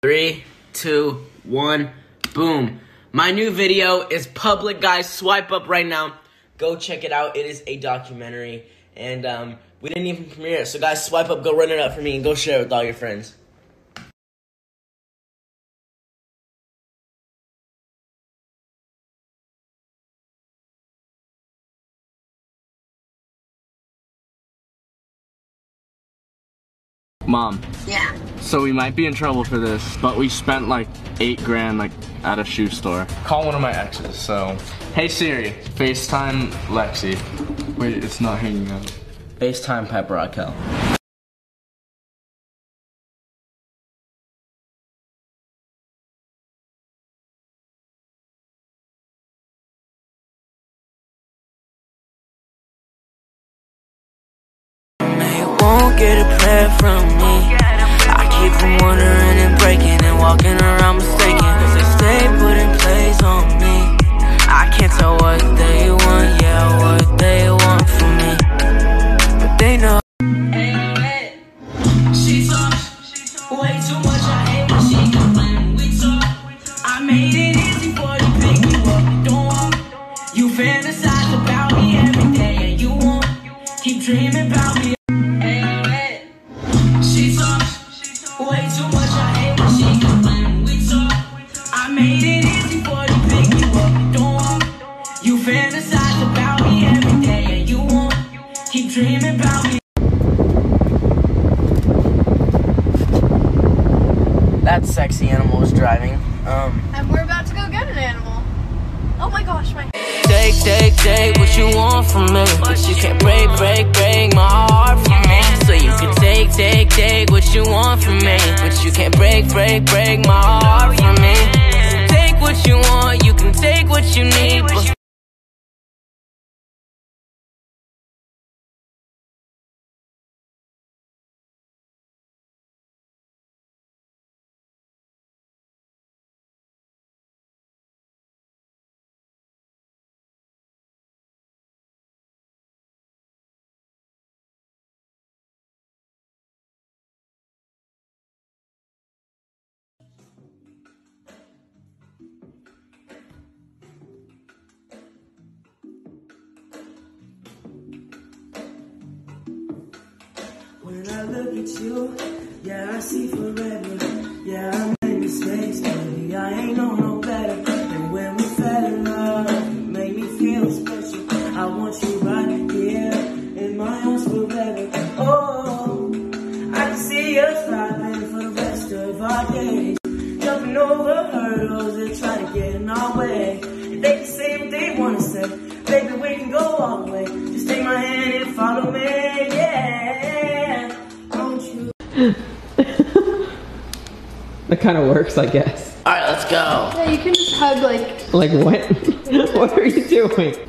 Three, two, one, boom. My new video is public, guys. Swipe up right now. Go check it out. It is a documentary. And um, we didn't even premiere it. So, guys, swipe up, go run it up for me, and go share it with all your friends. Mom, Yeah. so we might be in trouble for this, but we spent like eight grand like at a shoe store. Call one of my exes, so. Hey Siri, FaceTime Lexi. Wait, it's not hanging up. FaceTime Piper Rockelle. They won't get a prayer from walking around mistaken. They putting plays on me. I can't tell what they want, yeah, what they want from me. But they know. She talks way too much. I hate when she complain. We talk. I made it easy for you, pick you up. Don't. You fantasize about me every day, and you won't keep dreaming about me. Keep about me. That sexy animal is driving. Um, And we're about to go get an animal. Oh my gosh, my. Take, take, take what you want from me. But you can't break, break, break my heart from me. So you can take, take, take what you want from me. But you can't break, break, break my heart from me. Take what you want, you can take what you need. When I look at you, yeah, I see forever. That kind of works, I guess. all right, let's go. Yeah, you can just hug like Like what? what are you doing?